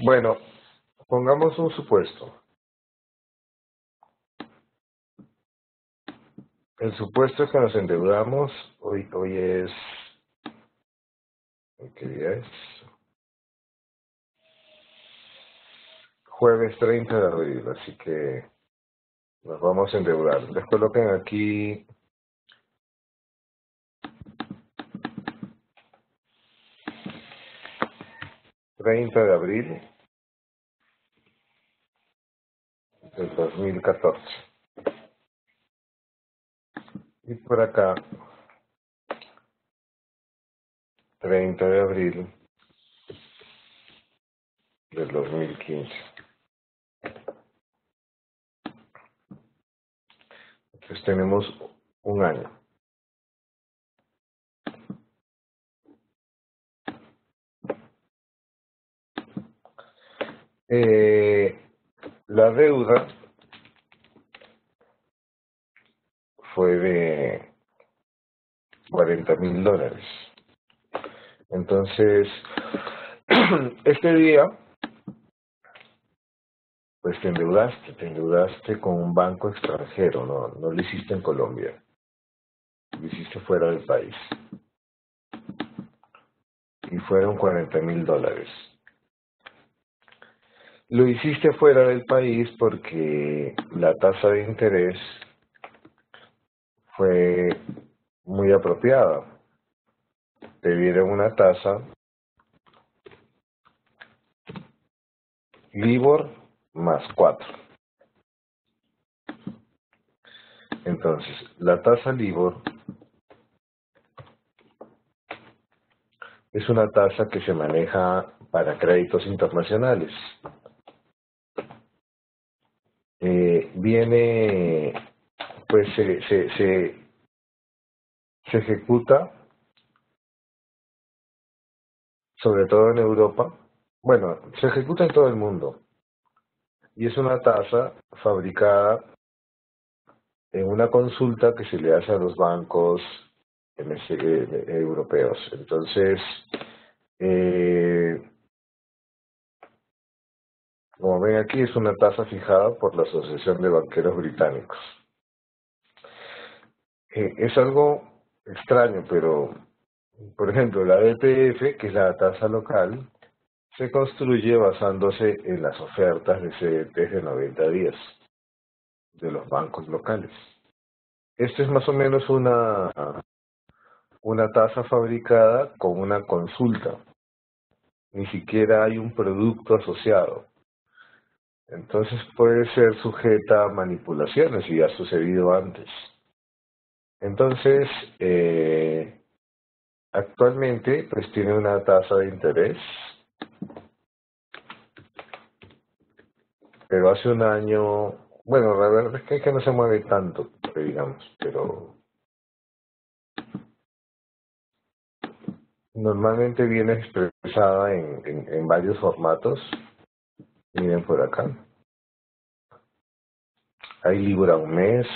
Bueno, pongamos un supuesto. El supuesto es que nos endeudamos, hoy, hoy es, ¿qué día es? Jueves 30 de abril, así que nos vamos a endeudar. Les coloquen aquí treinta de abril del 2014. Y por acá, 30 de abril del 2015. Entonces tenemos un año. Eh, la deuda fue de 40 mil dólares. Entonces, este día, pues te endeudaste, te endeudaste con un banco extranjero, no, no lo hiciste en Colombia, lo hiciste fuera del país. Y fueron 40 mil dólares. Lo hiciste fuera del país porque la tasa de interés fue muy apropiada. Te dieron una tasa Libor más 4. Entonces, la tasa Libor es una tasa que se maneja para créditos internacionales. Eh, viene, pues se, se, se, ejecuta, sobre todo en Europa, bueno, se ejecuta en todo el mundo, y es una tasa fabricada en una consulta que se le hace a los bancos europeos. Entonces, eh, como ven aquí, es una tasa fijada por la Asociación de Banqueros Británicos. Eh, es algo extraño, pero, por ejemplo, la DPF, que es la tasa local, se construye basándose en las ofertas de CDT de 90 días de los bancos locales. Esta es más o menos una, una tasa fabricada con una consulta. Ni siquiera hay un producto asociado. Entonces puede ser sujeta a manipulaciones y ha sucedido antes. Entonces, eh, actualmente pues tiene una tasa de interés, pero hace un año, bueno, la verdad es que, no se mueve tanto, digamos, pero normalmente viene expresada en, en, en varios formatos Miren por acá. Hay Libra un mes,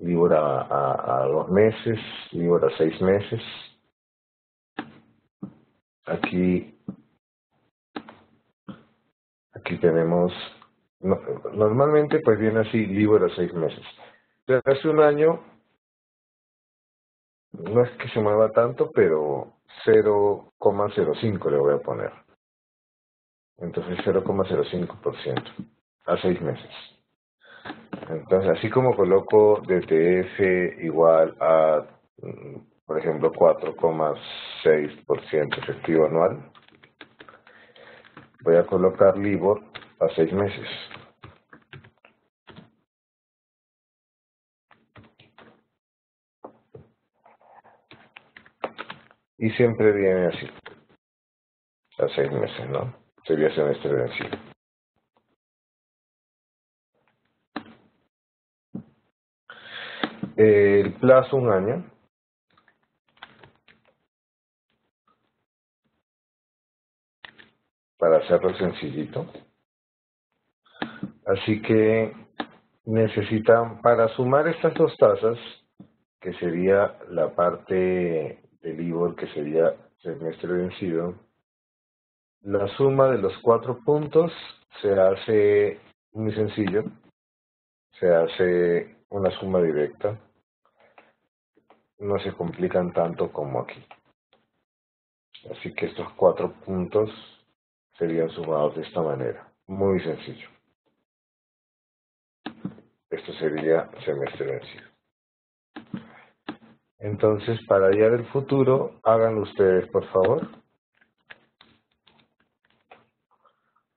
Libra a, dos meses, Libra a seis meses. Aquí, aquí tenemos, normalmente pues viene así, Libra a seis meses. Pero hace un año, no es que se mueva tanto, pero 0,05 le voy a poner entonces 0,05% a seis meses. Entonces, así como coloco DTF igual a, mm, por ejemplo, 4,6% efectivo anual, voy a colocar LIBOR a seis meses. Y siempre viene así, a seis meses, ¿no? Sería semestre vencido. El plazo un año. Para hacerlo sencillito. Así que necesitan, para sumar estas dos tasas, que sería la parte del IVOR, que sería semestre vencido, la suma de los cuatro puntos se hace muy sencillo, se hace una suma directa, no se complican tanto como aquí. Así que estos cuatro puntos serían sumados de esta manera, muy sencillo. Esto sería semestre vencido. Entonces, para hallar el futuro, háganlo ustedes, por favor.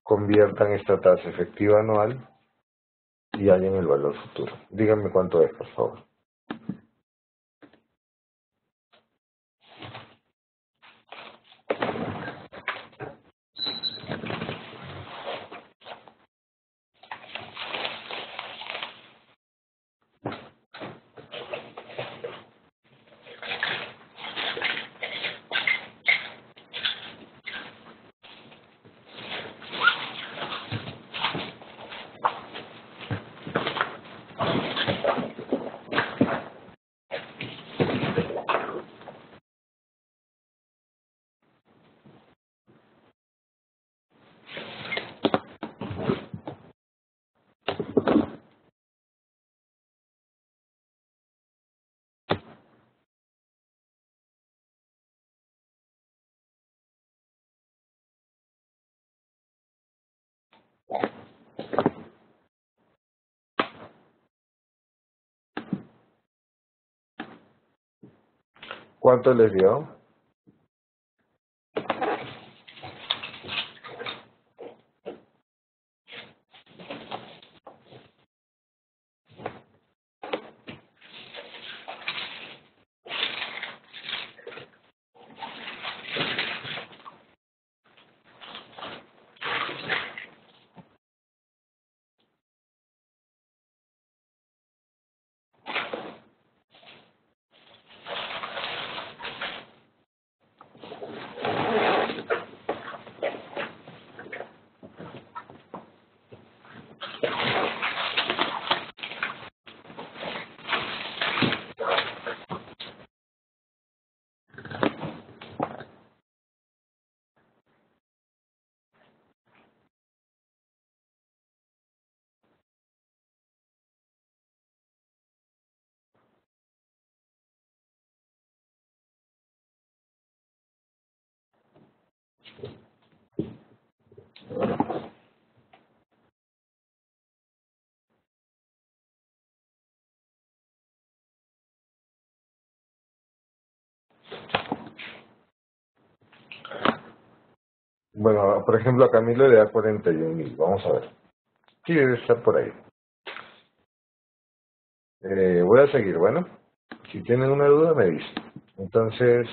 Conviertan esta tasa efectiva anual y hallen el valor futuro. Díganme cuánto es, por favor. ¿Cuánto les dio? Bueno, por ejemplo, a Camilo le da 41 mil. Vamos a ver. Sí, debe estar por ahí. Eh, voy a seguir, bueno. Si tienen una duda, me dicen. Entonces,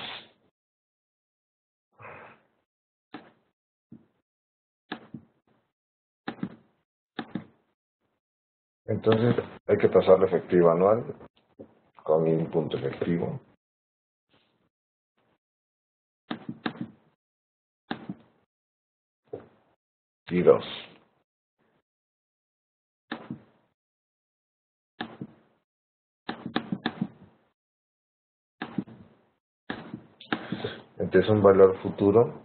entonces hay que pasar la efectivo anual con un punto efectivo. Y dos. Entonces un valor futuro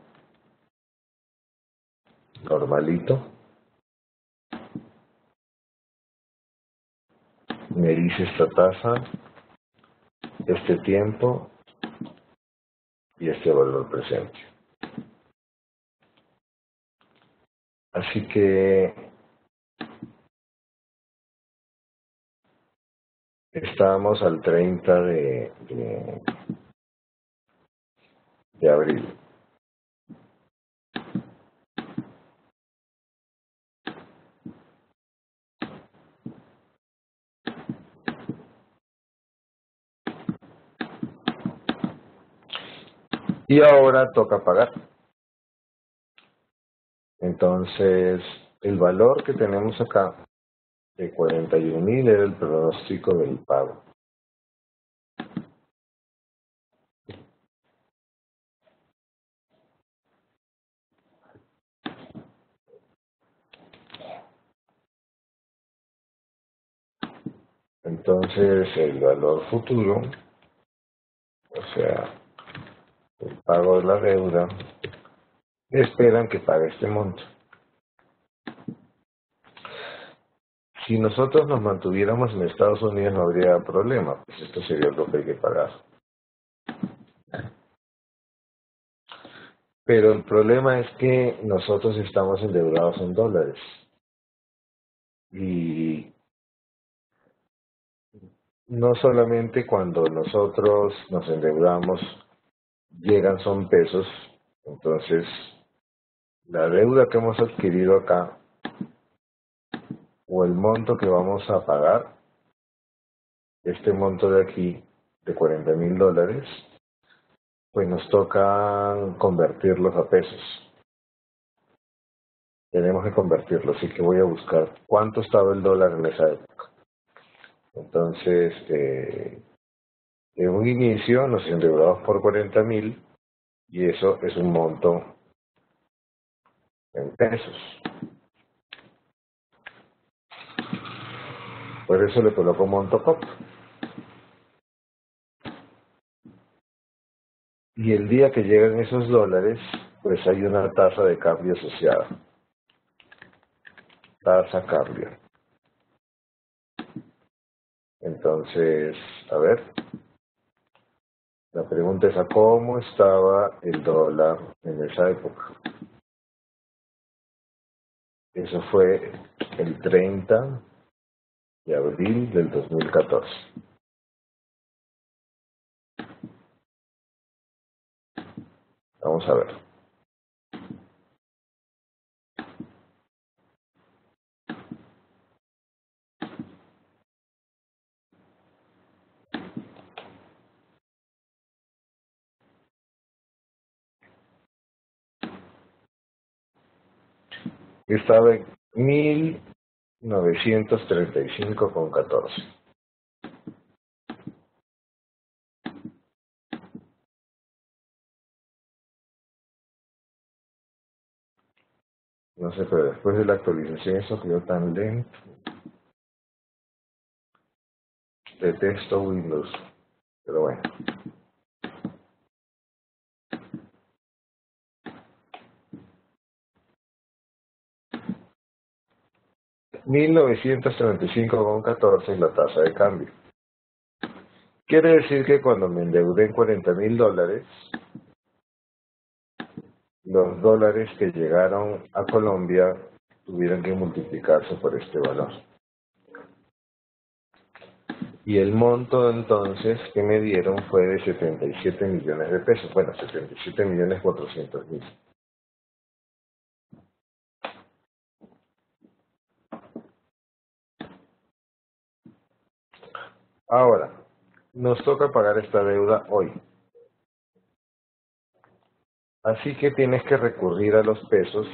normalito. Me dice esta tasa, este tiempo y este valor presente. Así que estamos al 30 de, de, de abril. Y ahora toca pagar. Entonces, el valor que tenemos acá de 41.000 era el pronóstico del pago. Entonces, el valor futuro, o sea, el pago de la deuda, esperan que pague este monto. Si nosotros nos mantuviéramos en Estados Unidos no habría problema, pues esto sería lo que hay que pagar. Pero el problema es que nosotros estamos endeudados en dólares. Y no solamente cuando nosotros nos endeudamos llegan son pesos, entonces la deuda que hemos adquirido acá o el monto que vamos a pagar, este monto de aquí de 40 mil dólares, pues nos toca convertirlos a pesos. Tenemos que convertirlos, así que voy a buscar cuánto estaba el dólar en esa época. Entonces, eh, en un inicio nos endeudamos por 40 mil y eso es un monto en pesos. Por eso le coloco monto COP. Y el día que llegan esos dólares, pues hay una tasa de cambio asociada. Tasa cambio. Entonces, a ver. La pregunta es a cómo estaba el dólar en esa época. Eso fue el 30 de abril del 2014. Vamos a ver. Estaba en 1935 con 14. No sé, pero después de la actualización eso quedó tan lento. Detesto Windows, pero bueno. $1,935,14 con 14 es la tasa de cambio. Quiere decir que cuando me endeudé en 40 mil dólares, los dólares que llegaron a Colombia tuvieron que multiplicarse por este valor. Y el monto entonces que me dieron fue de 77 millones de pesos. Bueno, 77 millones 400 mil. Ahora, nos toca pagar esta deuda hoy. Así que tienes que recurrir a los pesos.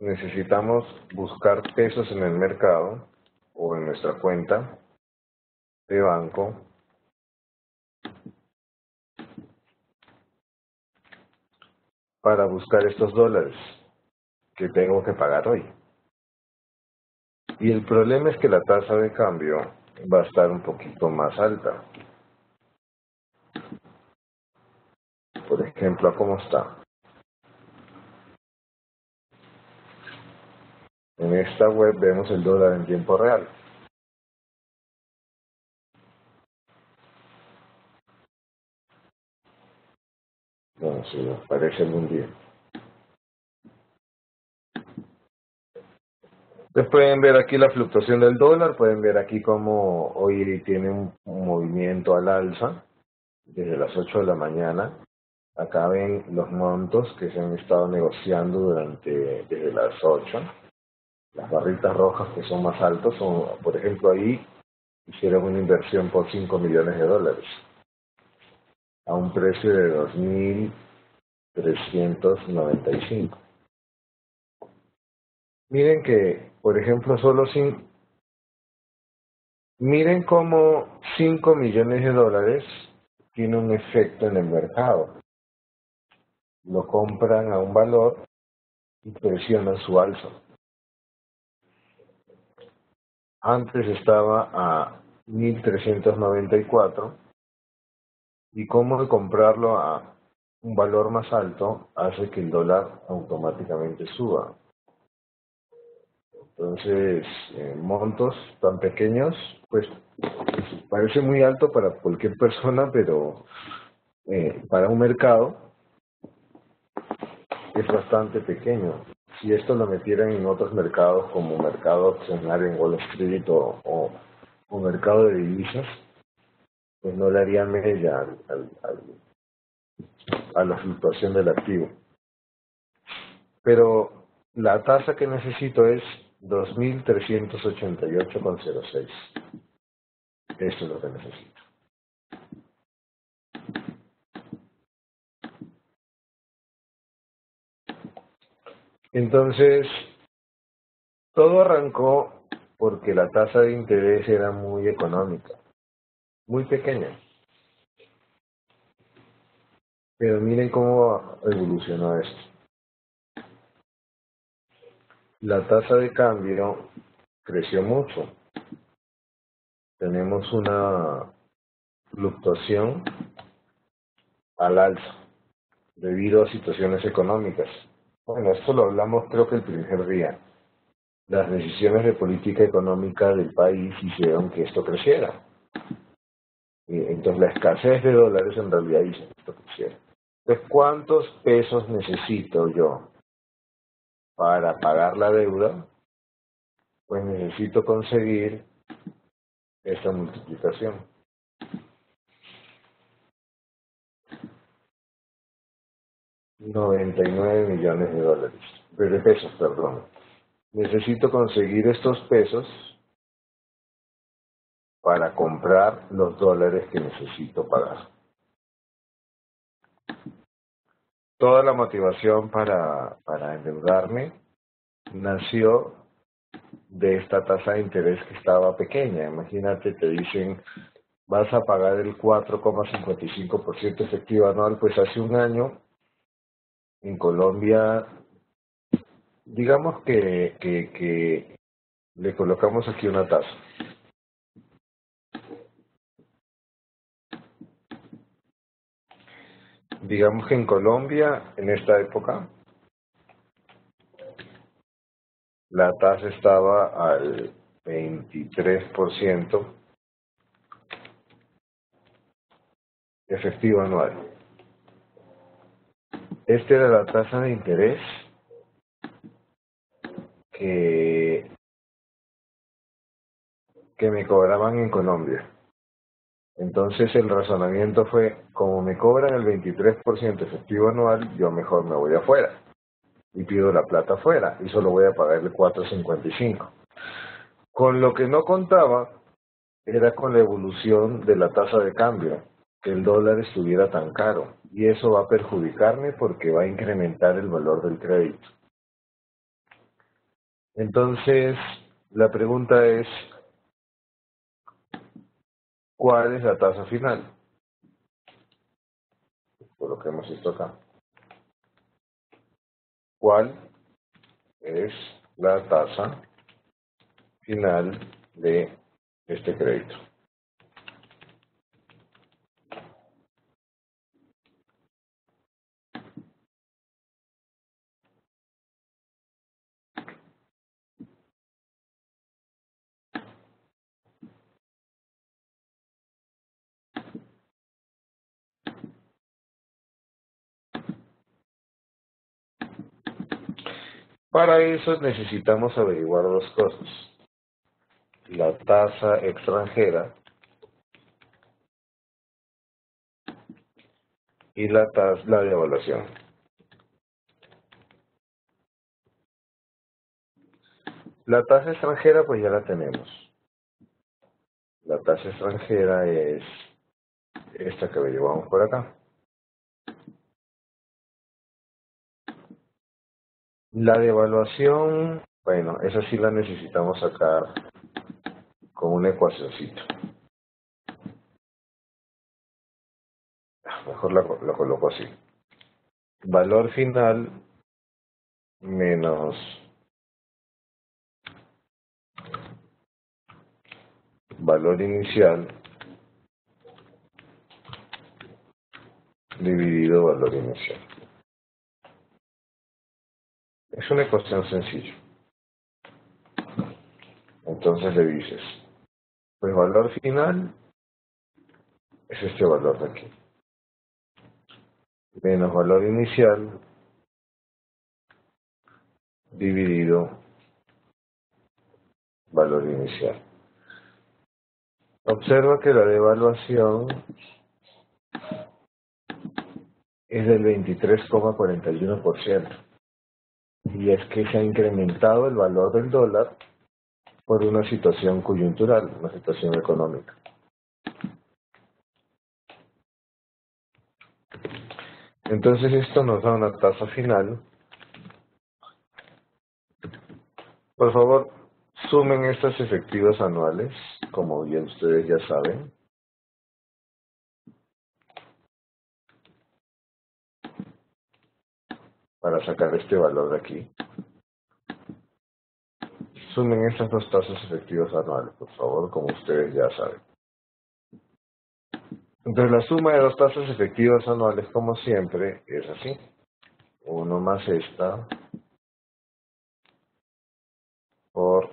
Necesitamos buscar pesos en el mercado o en nuestra cuenta de banco. Para buscar estos dólares que tengo que pagar hoy. Y el problema es que la tasa de cambio va a estar un poquito más alta. Por ejemplo, ¿cómo está? En esta web vemos el dólar en tiempo real. Bueno, si nos parece algún día. Ustedes pueden ver aquí la fluctuación del dólar, pueden ver aquí cómo hoy tiene un, movimiento al alza desde las 8 de la mañana. Acá ven los montos que se han estado negociando durante desde las 8. Las barritas rojas que son más altos son, por ejemplo, ahí hicieron una inversión por 5 millones de dólares a un precio de 2.395. Miren que, por ejemplo, solo sin... Miren cómo 5 millones de dólares tiene un efecto en el mercado. Lo compran a un valor y presionan su alza. Antes estaba a 1.394 y cómo comprarlo a un valor más alto hace que el dólar automáticamente suba. Entonces, montos tan pequeños, pues parece muy alto para cualquier persona, pero eh, para un mercado es bastante pequeño. Si esto lo metieran en otros mercados como mercado accionario en Wall Street o, o, mercado de divisas, pues no le haría media al, a la fluctuación del activo. Pero la tasa que necesito es 2.388,06. Eso es lo que necesito. Entonces, todo arrancó porque la tasa de interés era muy económica, muy pequeña. Pero miren cómo evolucionó esto. La tasa de cambio creció mucho. Tenemos una fluctuación al alza debido a situaciones económicas. Bueno, esto lo hablamos creo que el primer día. Las decisiones de política económica del país hicieron que esto creciera. entonces la escasez de dólares en realidad hizo que esto creciera. Entonces, ¿cuántos pesos necesito yo para pagar la deuda? Pues necesito conseguir esta multiplicación. 99 millones de dólares, de pesos, perdón. Necesito conseguir estos pesos para comprar los dólares que necesito pagar. Toda la motivación para, endeudarme nació de esta tasa de interés que estaba pequeña. Imagínate, te dicen, vas a pagar el 4,55% efectivo anual, pues hace un año en Colombia, digamos que le colocamos aquí una tasa. Digamos que en Colombia, en esta época, la tasa estaba al 23% efectivo anual. Esta era la tasa de interés que, que me cobraban en Colombia. Entonces el razonamiento fue, como me cobran el 23% efectivo anual, yo mejor me voy afuera y pido la plata afuera y solo voy a pagar el 4.55. Con lo que no contaba era con la evolución de la tasa de cambio, que el dólar estuviera tan caro y eso va a perjudicarme porque va a incrementar el valor del crédito. Entonces, la pregunta es, ¿cuál es la tasa final? Por lo que hemos visto acá. ¿Cuál es la tasa final de este crédito? Para eso necesitamos averiguar dos cosas. La tasa extranjera y la tasa la de evaluación. La tasa extranjera pues ya la tenemos. La tasa extranjera es esta que averiguamos por acá. La devaluación, bueno, esa sí la necesitamos sacar con una ecuacióncito. Mejor la, lo coloco así. Valor final menos valor inicial dividido valor inicial. Es una ecuación sencilla. Entonces le dices, pues valor final es este valor de aquí. Menos valor inicial dividido valor inicial. Observa que la devaluación es del 23,41%. Y es que se ha incrementado el valor del dólar por una situación coyuntural, una situación económica. Entonces esto nos da una tasa final. Por favor, sumen estas efectivas anuales, como bien ustedes ya saben. Para sacar este valor de aquí. Sumen estas dos tasas efectivas anuales, por favor, como ustedes ya saben. Entonces la suma de dos tasas efectivas anuales, como siempre, es así. Uno más esta por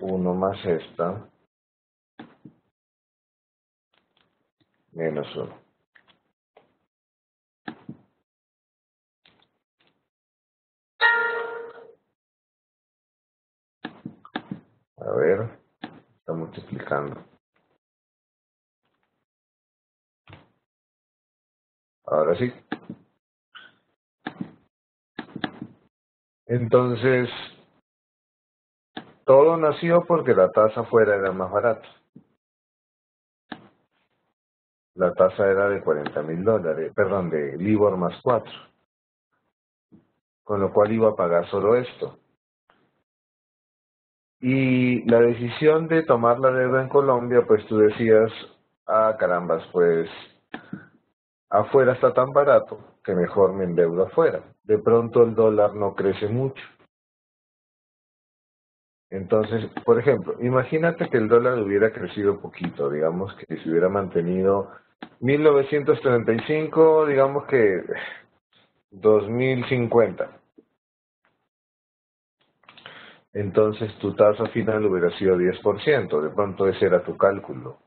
uno más esta menos uno. A ver, está multiplicando. Ahora sí. Entonces, todo nació porque la tasa fuera era más barata. La tasa era de 40 mil dólares, perdón, de Libor más 4. Con lo cual iba a pagar solo esto. Y la decisión de tomar la deuda en Colombia, pues tú decías, ah, carambas, pues afuera está tan barato que mejor me endeudo afuera. De pronto el dólar no crece mucho. Entonces, por ejemplo, imagínate que el dólar hubiera crecido poquito, digamos que se hubiera mantenido 1935, digamos que 2050. Entonces tu tasa final hubiera sido 10%, de pronto ese era tu cálculo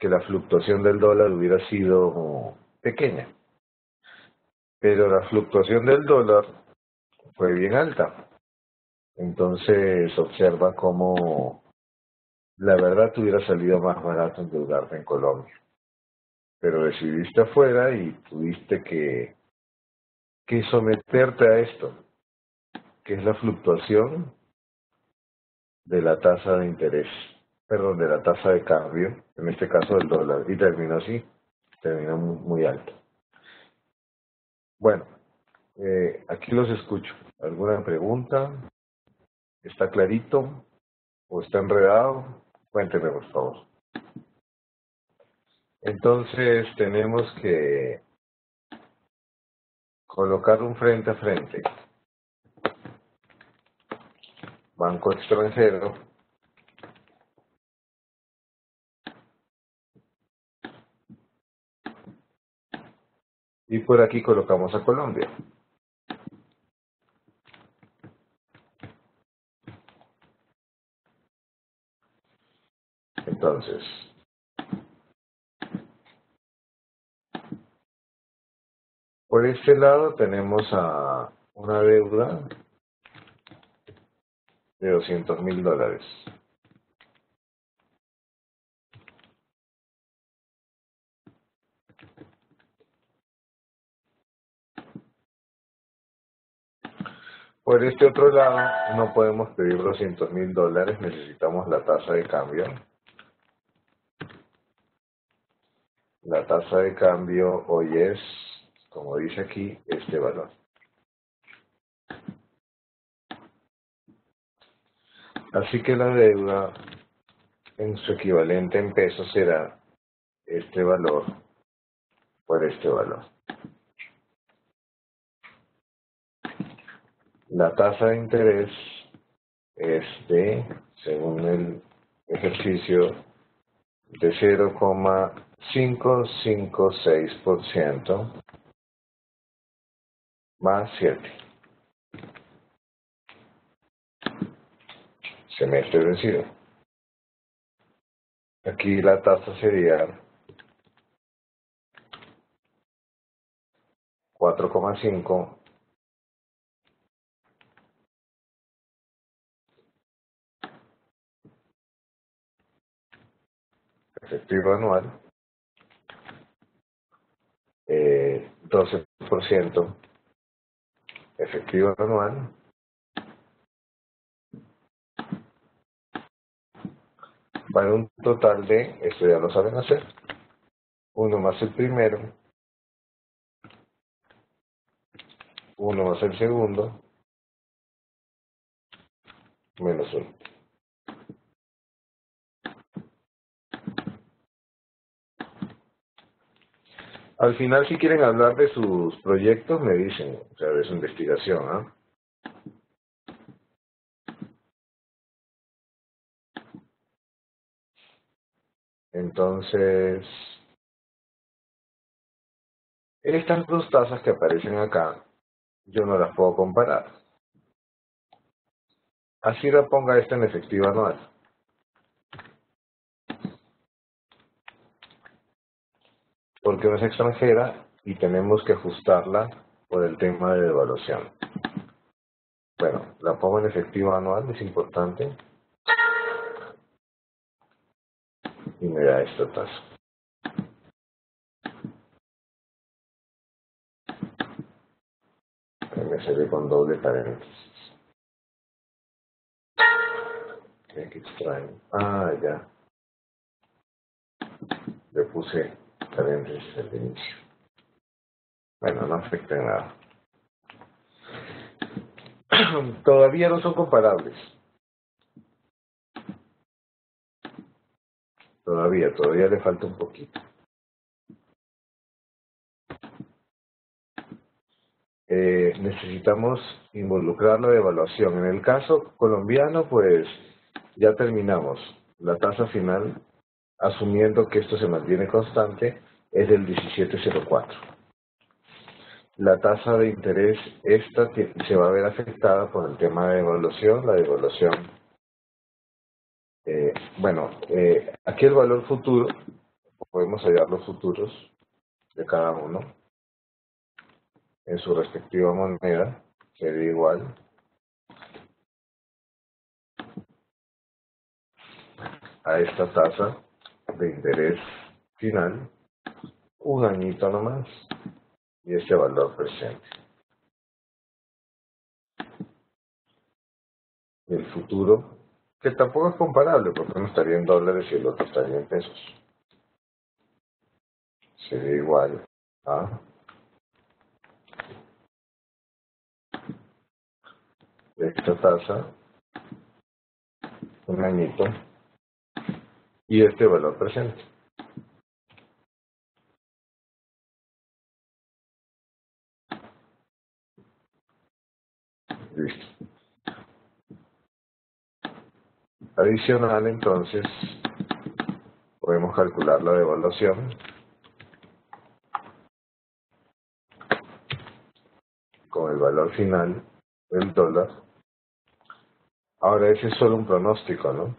que la fluctuación del dólar hubiera sido pequeña. Pero la fluctuación del dólar fue bien alta. Entonces observa cómo la verdad te hubiera salido más barato endeudarte en Colombia. Pero decidiste afuera y tuviste que, que someterte a esto, que es la fluctuación de la tasa de interés perdón, de la tasa de cambio, en este caso del dólar, y terminó así, terminó muy, alto. Bueno, eh, aquí los escucho. ¿Alguna pregunta? ¿Está clarito? ¿O está enredado? Cuénteme, por favor. Entonces tenemos que colocar un frente a frente. Banco extranjero y por aquí colocamos a Colombia. Entonces, por este lado tenemos a una deuda de 200 mil dólares. Por este otro lado, no podemos pedir 200 mil dólares, necesitamos la tasa de cambio. La tasa de cambio hoy es, como dice aquí, este valor. Así que la deuda en su equivalente en pesos será este valor por este valor. La tasa de interés es de, según el ejercicio de 0,556% más 7. Semestre vencido. Aquí la tasa sería 4,5 efectivo anual, eh, 12% efectivo anual, para un total de, esto ya lo saben hacer, uno más el primero, uno más el segundo, menos uno. Al final, si quieren hablar de sus proyectos, me dicen, o sea, de su investigación, ¿ah? Entonces, estas dos tasas que aparecen acá, yo no las puedo comparar. Así la ponga esta en efectivo anual. porque no es extranjera y tenemos que ajustarla por el tema de devaluación. Bueno, la pongo en efectivo anual, es importante. Y me da esta tasa. Me sale con doble paréntesis. Qué extraño. Ah, ya. Le puse paréntesis al inicio. Bueno, no afecta nada. Todavía no son comparables. Todavía, todavía le falta un poquito. Eh, necesitamos involucrar la evaluación. En el caso colombiano, pues ya terminamos. La tasa final asumiendo que esto se mantiene constante, es del 1704. La tasa de interés, esta se va a ver afectada por el tema de evaluación, la devaluación. Bueno, eh, aquí el valor futuro, podemos hallar los futuros de cada uno en su respectiva moneda, sería igual a esta tasa de interés final, un añito nomás, y ese valor presente. el futuro, que tampoco es comparable, porque uno estaría en dólares y el otro estaría en pesos. Sería igual a esta tasa, un añito, y este valor presente. Listo. Adicional, entonces, podemos calcular la devaluación con el valor final del dólar. Ahora ese es solo un pronóstico, ¿no?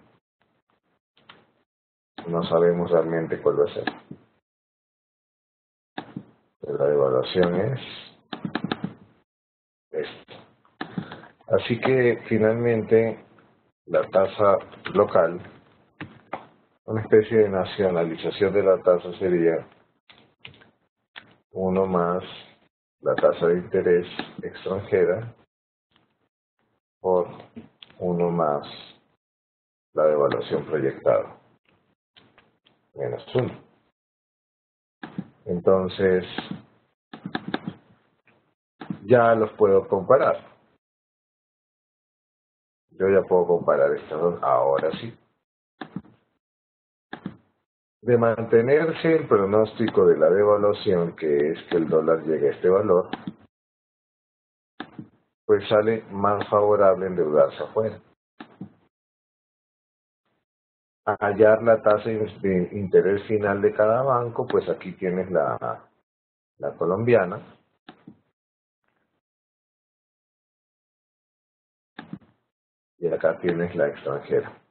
no sabemos realmente cuál va a ser. La evaluación es esto. Así que finalmente la tasa local, una especie de nacionalización de la tasa sería uno más la tasa de interés extranjera por uno más la devaluación proyectada menos 1. Entonces, ya los puedo comparar. Yo ya puedo comparar estos dos, ahora sí. De mantenerse el pronóstico de la devaluación, que es que el dólar llegue a este valor, pues sale más favorable endeudarse afuera. hallar la tasa de interés final de cada banco, pues aquí tienes la, la colombiana. Y acá tienes la extranjera.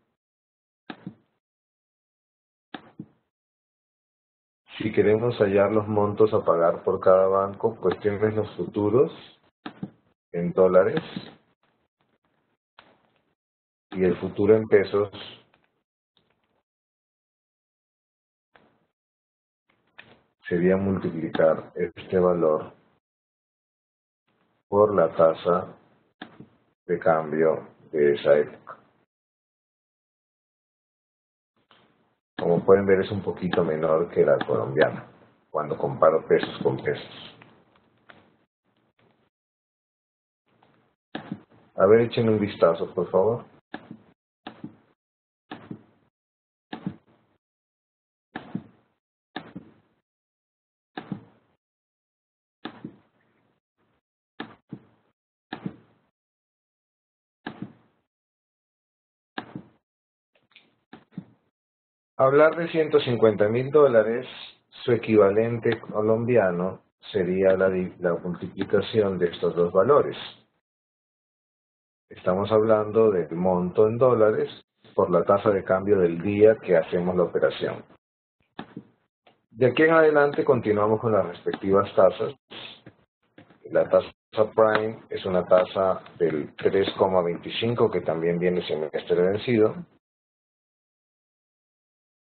Si queremos hallar los montos a pagar por cada banco, pues tienes los futuros en dólares y el futuro en pesos sería multiplicar este valor por la tasa de cambio de esa época. Como pueden ver es un poquito menor que la colombiana cuando comparo pesos con pesos. A ver, echen un vistazo, por favor. Hablar de 150 mil dólares, su equivalente colombiano sería la, multiplicación de estos dos valores. Estamos hablando del monto en dólares por la tasa de cambio del día que hacemos la operación. De aquí en adelante continuamos con las respectivas tasas. La tasa prime es una tasa del 3,25 que también viene semestre vencido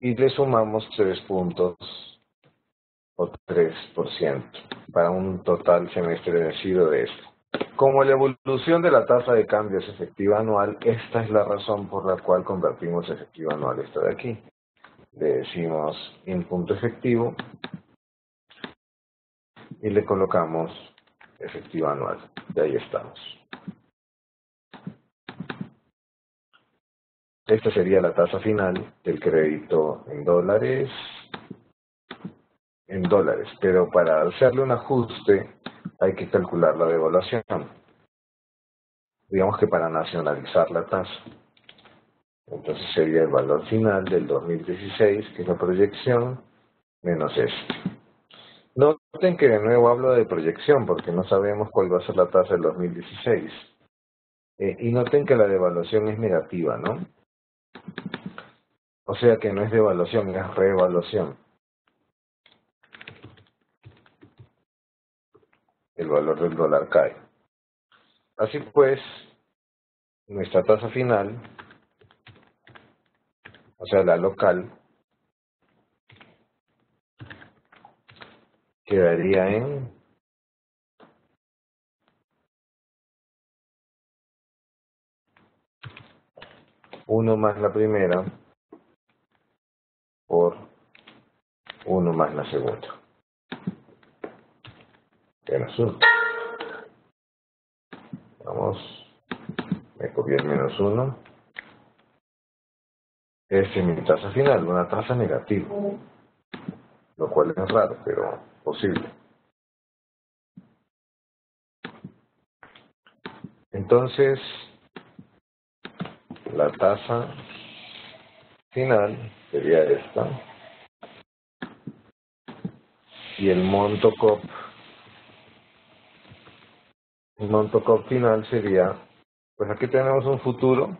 y le sumamos 3 puntos o 3% para un total semestre vencido de esto. Como la evolución de la tasa de cambio es efectiva anual, esta es la razón por la cual convertimos efectiva anual esto de aquí. Le decimos en punto efectivo y le colocamos efectiva anual. De ahí estamos. Esta sería la tasa final del crédito en dólares, en dólares, pero para hacerle un ajuste hay que calcular la devaluación. Digamos que para nacionalizar la tasa. Entonces sería el valor final del 2016, que es la proyección, menos este. Noten que de nuevo hablo de proyección, porque no sabemos cuál va a ser la tasa del 2016. Eh, y noten que la devaluación es negativa, ¿no? O sea que no es devaluación, es reevaluación. El valor del dólar cae. Así pues, nuestra tasa final, o sea, la local, quedaría en 1 más la primera por 1 más la segunda. Menos 1. Vamos, me copié el menos 1. Esta es mi tasa final, una tasa negativa. Lo cual es raro, pero posible. Entonces, la tasa final sería esta. Y el monto COP el monto COP final sería pues aquí tenemos un futuro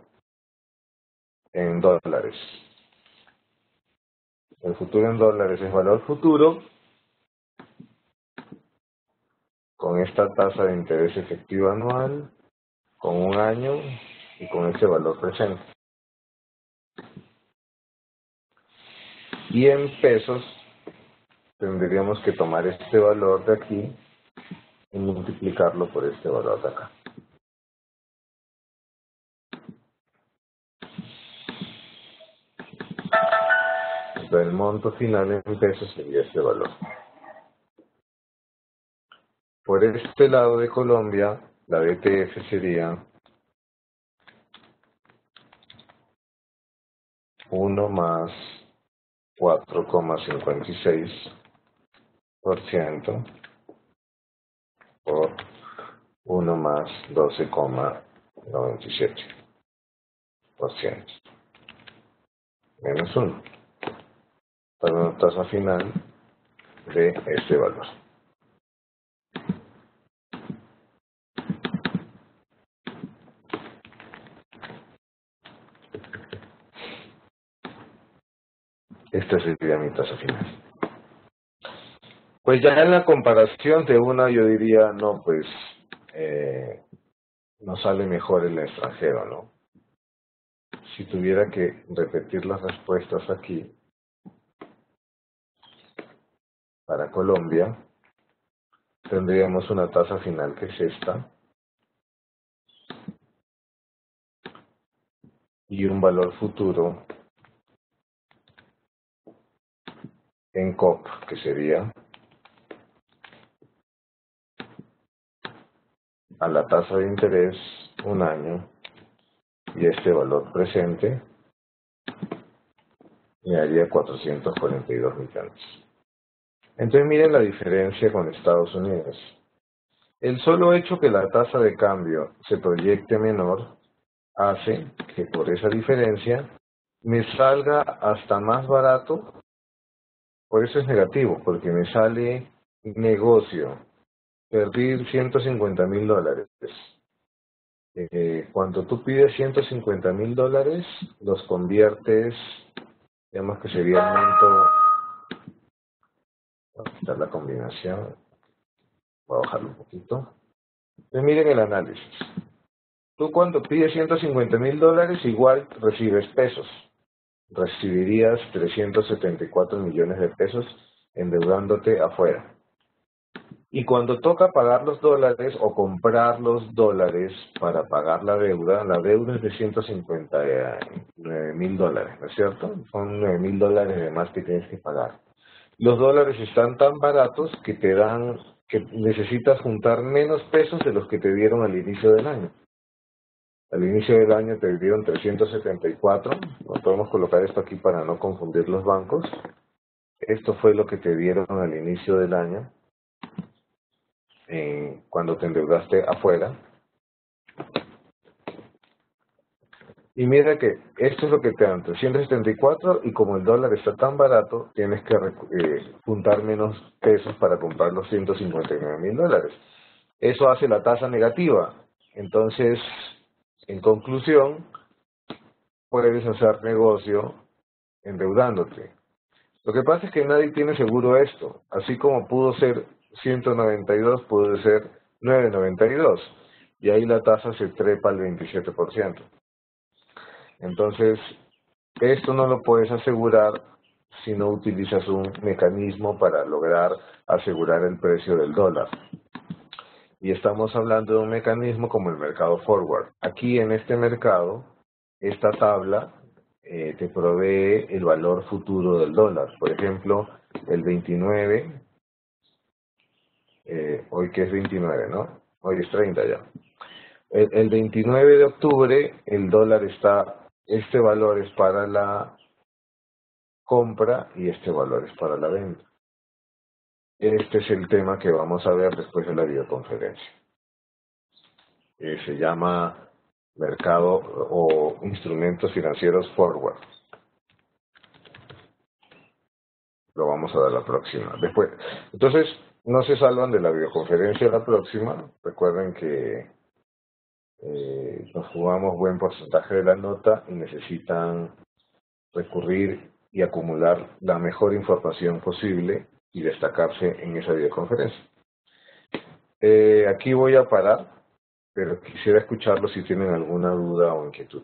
en dólares. El futuro en dólares es valor futuro con esta tasa de interés efectivo anual con un año y con ese valor presente. Y en pesos tendríamos que tomar este valor de aquí y multiplicarlo por este valor de acá. Entonces el monto final en pesos sería este valor. Por este lado de Colombia, la BTF sería 1 más 4,56% por 1 más 12,97%. menos 1 para una tasa final de este valor. Sería mi tasa final. Pues ya en la comparación de una yo diría, no, pues eh, no sale mejor el extranjero, ¿no? Si tuviera que repetir las respuestas aquí, para Colombia, tendríamos una tasa final que es esta, y un valor futuro en COP, que sería a la tasa de interés un año y este valor presente me haría 442 millones. Entonces miren la diferencia con Estados Unidos. El solo hecho que la tasa de cambio se proyecte menor hace que por esa diferencia me salga hasta más barato, por eso es negativo, porque me sale negocio perdí 150 mil dólares. Eh, cuando tú pides 150 mil dólares, los conviertes, digamos que sería el monto, está la combinación, voy a bajarlo un poquito. Entonces miren el análisis. Tú cuando pides 150 mil dólares, igual recibes pesos. Recibirías 374 millones de pesos endeudándote afuera. Y cuando toca pagar los dólares o comprar los dólares para pagar la deuda, la deuda es de 159 mil dólares, ¿no es cierto? Son 9 mil dólares de más que tienes que pagar. Los dólares están tan baratos que te dan, que necesitas juntar menos pesos de los que te dieron al inicio del año. Al inicio del año te dieron 374, no podemos colocar esto aquí para no confundir los bancos. Esto fue lo que te dieron al inicio del año eh, cuando te endeudaste afuera. Y mira que esto es lo que te dan 374 y como el dólar está tan barato, tienes que eh, juntar menos pesos para comprar los 159 mil dólares. Eso hace la tasa negativa. Entonces, en conclusión, puedes hacer negocio endeudándote. Lo que pasa es que nadie tiene seguro esto. Así como pudo ser 192 puede ser 992 y ahí la tasa se trepa al 27%. Entonces, esto no lo puedes asegurar si no utilizas un mecanismo para lograr asegurar el precio del dólar. Y estamos hablando de un mecanismo como el mercado forward. Aquí en este mercado, esta tabla eh, te provee el valor futuro del dólar. Por ejemplo, el 29 eh, hoy que es 29, ¿no? Hoy es 30 ya. El, el 29 de octubre el dólar está, este valor es para la compra y este valor es para la venta. Este es el tema que vamos a ver después de la videoconferencia. Eh, se llama mercado o instrumentos financieros forward. Lo vamos a dar la próxima. Después, entonces, no se salvan de la videoconferencia la próxima. Recuerden que eh, nos jugamos buen porcentaje de la nota y necesitan recurrir y acumular la mejor información posible y destacarse en esa videoconferencia. Eh, aquí voy a parar, pero quisiera escucharlo si tienen alguna duda o inquietud.